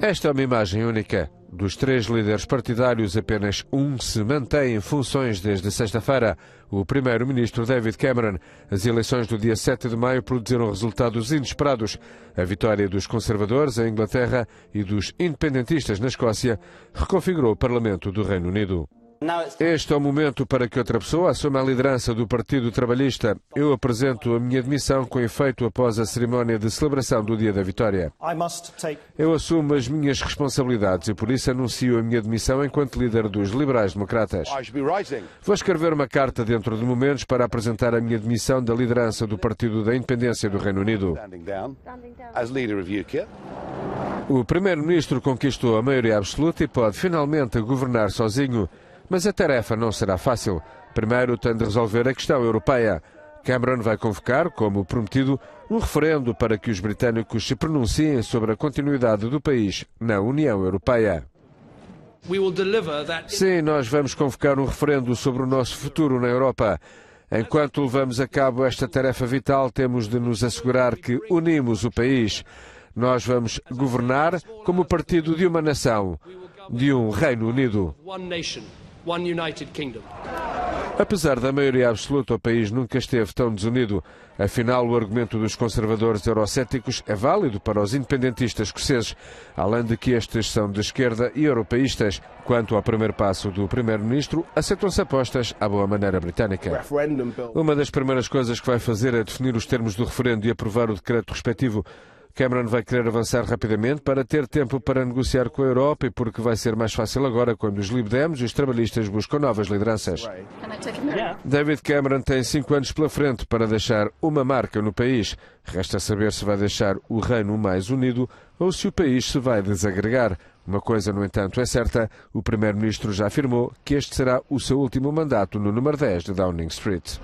Esta é uma imagem única. Dos três líderes partidários, apenas um se mantém em funções desde sexta-feira. O primeiro-ministro David Cameron. As eleições do dia 7 de maio produziram resultados inesperados. A vitória dos conservadores em Inglaterra e dos independentistas na Escócia reconfigurou o Parlamento do Reino Unido. Este é o momento para que outra pessoa assuma a liderança do Partido Trabalhista. Eu apresento a minha admissão com efeito após a cerimónia de celebração do Dia da Vitória. Eu assumo as minhas responsabilidades e por isso anuncio a minha admissão enquanto líder dos Liberais-Democratas. Vou escrever uma carta dentro de momentos para apresentar a minha admissão da liderança do Partido da Independência do Reino Unido. O Primeiro-Ministro conquistou a maioria absoluta e pode finalmente governar sozinho. Mas a tarefa não será fácil. Primeiro tem de resolver a questão europeia. Cameron vai convocar, como prometido, um referendo para que os britânicos se pronunciem sobre a continuidade do país na União Europeia. Sim, nós vamos convocar um referendo sobre o nosso futuro na Europa. Enquanto levamos a cabo esta tarefa vital, temos de nos assegurar que unimos o país. Nós vamos governar como partido de uma nação, de um Reino Unido. Apesar da maioria absoluta, o país nunca esteve tão desunido. Afinal, o argumento dos conservadores eurocéticos é válido para os independentistas escoceses, além de que estes são de esquerda e europeístas. Quanto ao primeiro passo do primeiro-ministro, aceitam-se apostas à boa maneira britânica. Uma das primeiras coisas que vai fazer é definir os termos do referendo e aprovar o decreto respectivo. Cameron vai querer avançar rapidamente para ter tempo para negociar com a Europa e porque vai ser mais fácil agora quando os Lib Dems e os trabalhistas buscam novas lideranças. David Cameron tem cinco anos pela frente para deixar uma marca no país. Resta saber se vai deixar o reino mais unido ou se o país se vai desagregar. Uma coisa, no entanto, é certa: o Primeiro-Ministro já afirmou que este será o seu último mandato no número 10 de Downing Street.